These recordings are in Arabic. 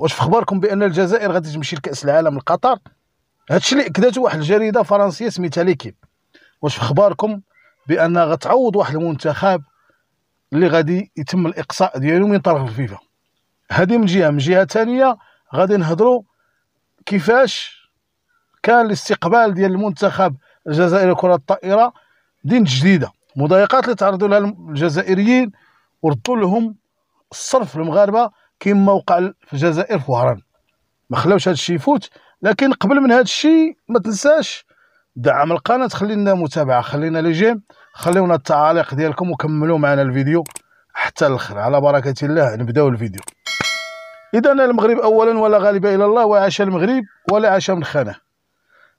واش في خباركم بأن الجزائر غادي تمشي لكأس العالم لقطر؟ هادشي اللي اكدته واحد الجريدة فرنسية سميتها ليكيب. واش في خباركم بأن غتعوض واحد المنتخب اللي غادي يتم الإقصاء ديالو من طرف الفيفا؟ هذه من جهة. من جهة ثانية غادي نهضروا كيفاش كان الاستقبال ديال المنتخب الجزائري كره الطائرة دين جديدة. مضايقات اللي تعرضوا لها الجزائريين وردوا لهم الصرف المغاربه كما وقع في الجزائر في وهران. ما خلاوش هذا الشيء يفوت. لكن قبل من هذا الشيء ما تنساش دعم القناة خلينا متابعة خلينا لي جيم خليونا التعاليق ديالكم وكملوا معنا الفيديو حتى الآخر على بركة الله نبدأو الفيديو. إذا المغرب اولا ولا غالب إلى الله وعاش المغرب ولا عاش من خانة.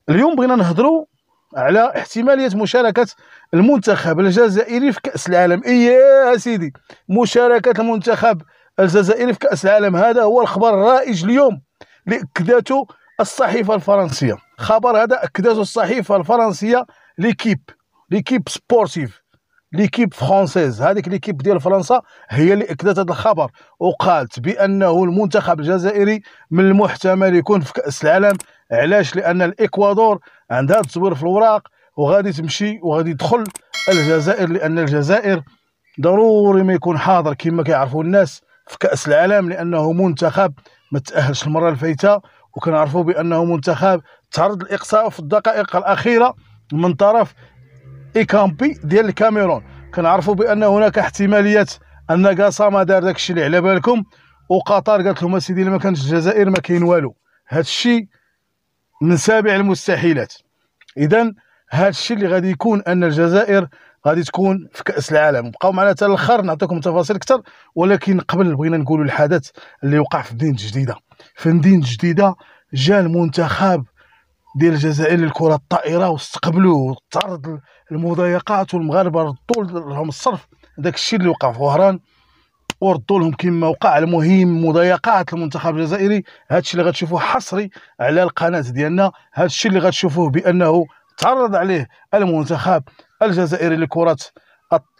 اليوم بغينا نهضروا على احتمالية مشاركة المنتخب الجزائري في كأس العالم. إيه سيدي مشاركة المنتخب الجزائري في كأس العالم هذا هو الخبر الرائج اليوم لاكدته الصحيفة الفرنسية. خبر هذا اكدته الصحيفة الفرنسية L'Équipe l'équipe sportive l'équipe française هذيك l'équipe ديال فرنسا هي اللي أكدت هذا الخبر وقالت بأنه المنتخب الجزائري من المحتمل يكون في كأس العالم. علاش؟ لأن الإكوادور عندها تصوير في الوراق وغادي تمشي وغادي تدخل الجزائر لأن الجزائر ضروري ما يكون حاضر. كما كيعرفوا الناس في كأس العالم لأنه منتخب ما تاهلش المرة الفايتة وكنعرفوا بأنه منتخب تعرض الإقصاء في الدقائق الأخيرة من طرف إيكامبي ديال الكاميرون. كنعرفوا بأن هناك احتمالية أن كاساما دار داكشي اللي على بالكم وقطر قالت لهم سيدي ما كانش الجزائر ما كاين والو. هذا الشيء من سابع المستحيلات. اذا هذا الشيء اللي غادي يكون أن الجزائر غادي تكون في كأس العالم. بقاو معنا حتى الأخر نعطيكم تفاصيل أكثر ولكن قبل بغينا نقولوا الحدث اللي وقع في مدينه جديده في مدينه جديده جا المنتخب ديال الجزائر للكرة الطائرة واستقبلوه وتعرض للمضايقات والمغاربة ردوا لهم الصرف. داك الشيء اللي وقع في وهران وردوا لهم كما وقع المهم مضايقات المنتخب الجزائري. هذا الشيء اللي غتشوفوه حصري على القناة ديالنا. هذا الشيء اللي غتشوفوه بأنه تعرض عليه المنتخب الجزائري لكرة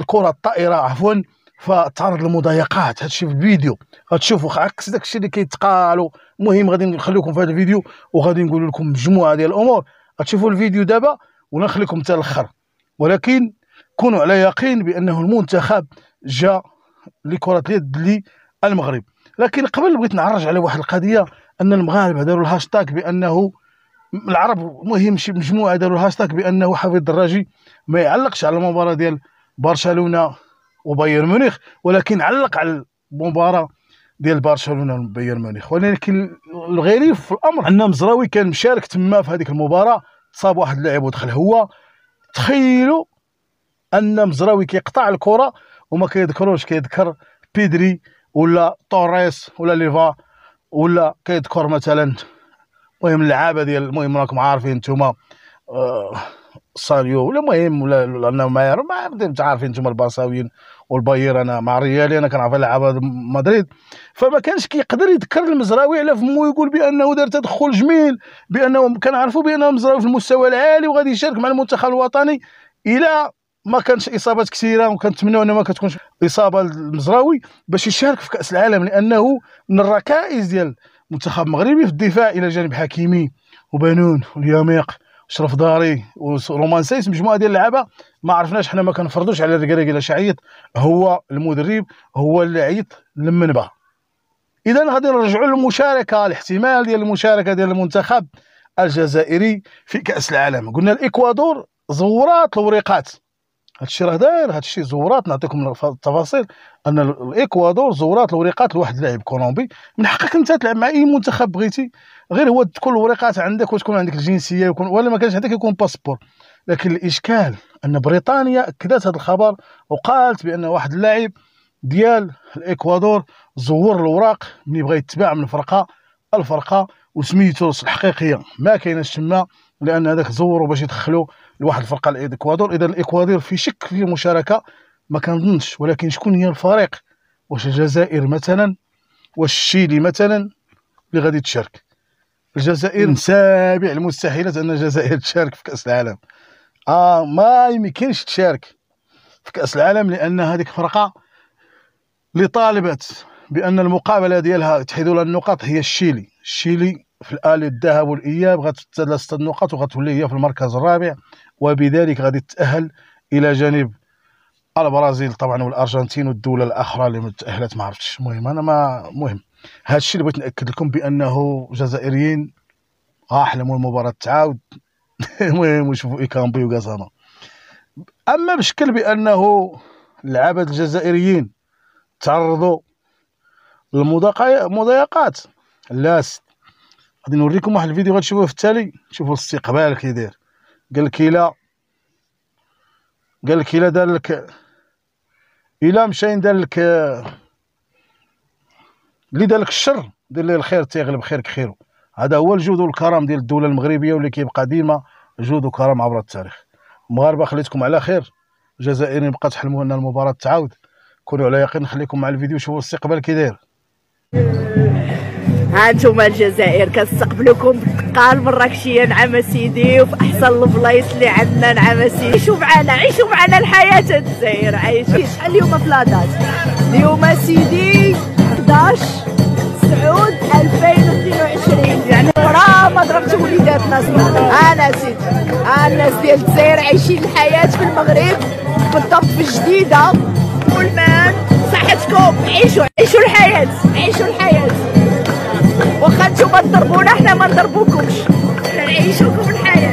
الكره الطائرة عفوا. فتعرض للمضايقات. هادشي في الفيديو. غتشوفوا عكس داكشي اللي كيتقال المهم غادي نخليكم في هذا الفيديو وغادي نقول لكم مجموعة ديال الأمور. غتشوفوا الفيديو دابا ونخليكم حتى الأخر. ولكن كونوا على يقين بأنه المنتخب جا لكرة اليد للمغرب لكن قبل بغيت نعرج على واحد القضية أن المغاربة داروا الهاشتاغ بأنه العرب مهم شي مجموعة داروا الهاشتاغ بأنه حفيظ الدراجي ما يعلقش على المباراة ديال برشلونة وبايرن ميونخ ولكن علق على المباراة ديال برشلونة وبايرن ميونخ. ولكن الغريب في الأمر أن مزراوي كان مشارك تما في هذيك المباراة صاب واحد اللاعب ودخل. هو تخيلوا أن مزراوي كيقطع الكرة وما كيذكروش كيذكر بيدري ولا توريس ولا ليفا ولا كيذكر مثلا المهم اللعابة ديال المهم راكم عارفين نتوما آه سانيو ولا المهم ولا لأنه ما ما عارفين نتوما البارساويين والباير أنا مع ريالي أنا كنعرف لعابه مدريد. فما كانش كيقدر يذكر المزراوي على فمو يقول بأنه دار تدخل جميل بأنه كنعرفوا بأنه المزراوي في المستوى العالي وغادي يشارك مع المنتخب الوطني إلى ما كانش إصابات كثيرة وكنتمنوا أنه ما كتكونش إصابة المزراوي باش يشارك في كأس العالم لأنه من الركائز ديال المنتخب المغربي في الدفاع إلى جانب حكيمي وبنون والياميق شرف داري ورومان سايس مجموعة ديال اللعابة. ما عرفناش حنا ما كنفرضوش على الركراكي الا شعيط هو المدرب هو اللي عيط للمنبه اذا غادي نرجعوا للمشاركة الاحتمال ديال المشاركة ديال المنتخب الجزائري في كأس العالم. قلنا الإكوادور زورات الوريقات. هادشي راه داير هادشي زورات نعطيكم التفاصيل أن الإكوادور زورات الوريقات لواحد اللاعب كولومبي. من حقك أنت تلعب مع أي منتخب بغيتي غير هو تكون الوريقات عندك وتكون عندك الجنسية ويكون ولا ما كانش عندك يكون باسبور. لكن الإشكال أن بريطانيا أكدت هذا الخبر وقالت بأن واحد اللاعب ديال الإكوادور زور الأوراق ملي بغى يتباع من فرقة الفرقة وسميتو الحقيقية. ما كايناش تما لأن هذاك زوروا باش يدخلوا لواحد الفرقة الاكوادور إذا الاكوادور في شك في المشاركه ما كنظنش ولكن شكون هي الفريق؟ واش الجزائر مثلا؟ واش الشيلي مثلا؟ اللي غادي تشارك. الجزائر من سابع المستحيلات أن الجزائر تشارك في كأس العالم. آه ما يمكنش تشارك في كأس العالم لأن هذيك فرقة اللي طالبت بأن المقابلة ديالها تحيدوا لها النقاط هي الشيلي. الشيلي في الالي الذهب والإياب غتتسدى ست النقاط وغتولي هي في المركز الرابع وبذلك غادي تتاهل إلى جانب البرازيل طبعا والأرجنتين والدولة الأخرى اللي متاهلات ما عرفتش. المهم أنا ما مهم. هذا الشيء اللي بغيت نأكد لكم بأنه جزائريين غاحلموا المباراه تعاود. المهم وشوفوا ايكامبي وكازانا أما بشكل بأنه العباد الجزائريين تعرضوا للمضايقات لا غادي نوريكم واحد الفيديو غتشوفوه في التالي. شوفوا الاستقبال كي داير قال لك الا قال لك إلا دار لك إلا مشى دار لك اللي دار لك الشر دير ليه الخير تيغلب خيرك خيرو. هذا هو الجود والكرم ديال الدولة المغربية واللي كيبقى ديما جود وكرم عبر التاريخ. المغاربه خليتكم على خير. الجزائريين بقى تحلموا ان المباراة تعاود. كونوا على يقين نخليكم مع الفيديو شوفوا الاستقبال كي داير ها أنتم الجزائر كنستقبلوكم بقلب مراكشيه نعم سيدي وفي أحسن البلايص اللي عندنا نعم سيدي عيشوا معنا عيشوا معنا الحياة الجزائر. عايشين شحال اليوم في la date اليوم سيدي 11 سعود 2022 يعني راه ما ضربتوا وليداتنا أنا سيدي الناس ديال الجزائر عايشين الحياة في المغرب بالضبط في جديده والمان صحتكم عيشوا عيشوا الحياة. عيشوا الحياة. واخا نتوما تضربونا حنا ما نضربوكمش. حنا نعيشوكم الحياة.